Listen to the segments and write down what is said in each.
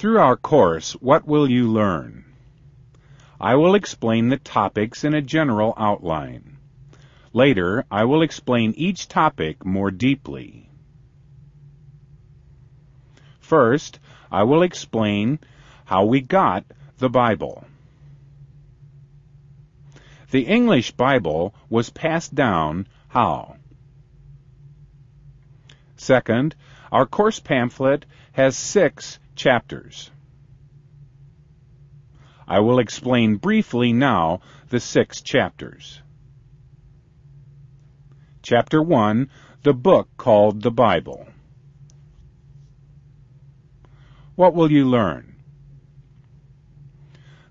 Through our course, what will you learn? I will explain the topics in a general outline. Later, I will explain each topic more deeply. First, I will explain how we got the Bible. The English Bible was passed down how? Second, our course pamphlet has six chapters. I will explain briefly now the six chapters. Chapter 1 The book called the Bible. What will you learn?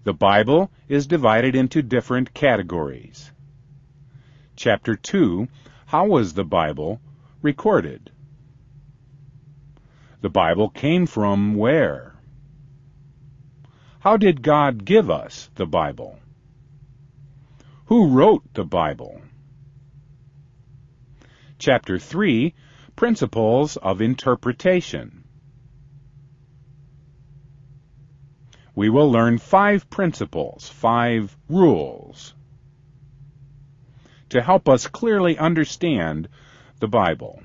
The Bible is divided into different categories. Chapter 2 How was the Bible recorded? The Bible came from where? How did God give us the Bible? Who wrote the Bible? Chapter 3 Principles of Interpretation. We will learn five principles, five rules, to help us clearly understand the Bible.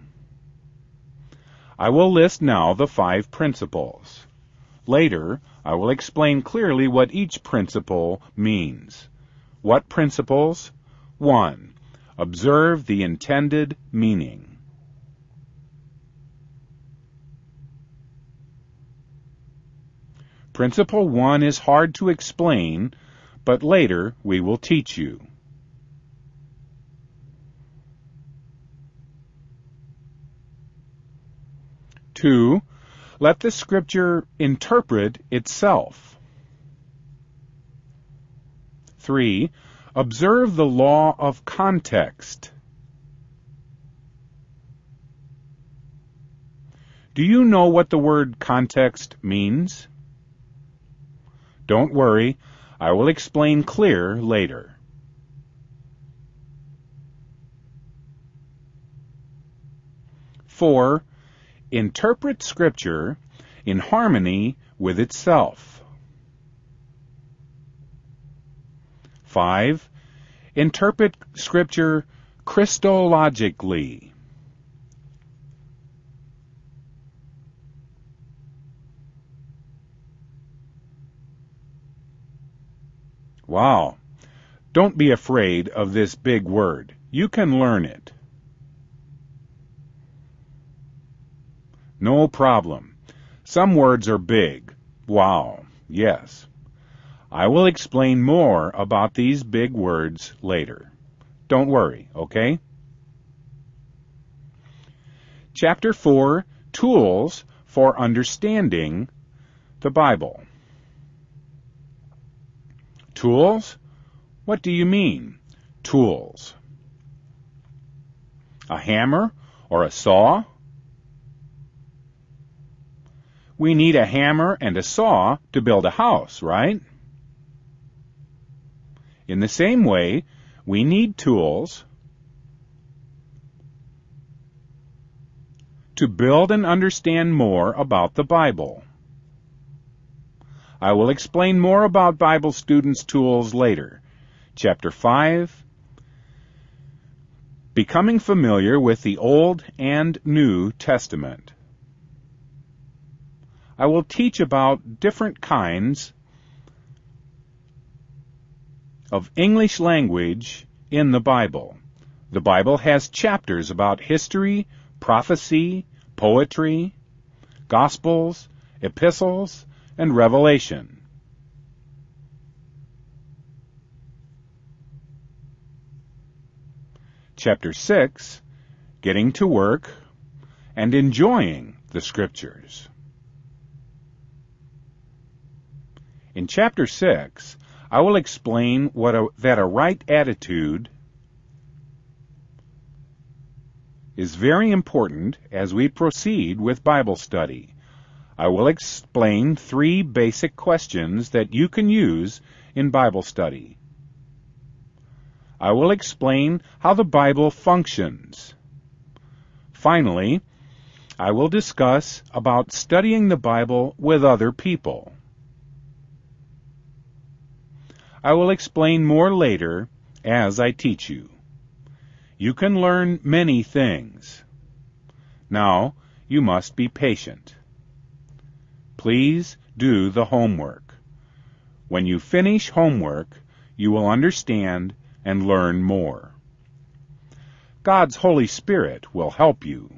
I will list now the five principles. Later, I will explain clearly what each principle means. What principles? 1. Observe the intended meaning. Principle 1 is hard to explain, but later we will teach you. Two, let the scripture interpret itself. Three, Observe the law of context. Do you know what the word context means? Don't worry, I will explain clear later. Four, interpret Scripture in harmony with itself. 5. Interpret Scripture Christologically. Wow. Don't be afraid of this big word. You can learn it. No problem. Some words are big. Wow. Yes. I will explain more about these big words later. Don't worry, okay? Chapter 4 Tools for Understanding the Bible. Tools? What do you mean, tools? A hammer or a saw? We need a hammer and a saw to build a house, right? In the same way, we need tools to build and understand more about the Bible. I will explain more about Bible students' tools later. Chapter 5 Becoming familiar with the Old and New Testament. I will teach about different kinds of English language in the Bible. The Bible has chapters about history, prophecy, poetry, gospels, epistles, and revelation. Chapter 6 Getting to Work and Enjoying the Scriptures. In chapter 6, I will explain what a, that a right attitude is very important as we proceed with Bible study. I will explain three basic questions that you can use in Bible study. I will explain how the Bible functions. Finally, I will discuss about studying the Bible with other people. I will explain more later as I teach you. You can learn many things. Now, you must be patient. Please do the homework. When you finish homework, you will understand and learn more. God's Holy Spirit will help you.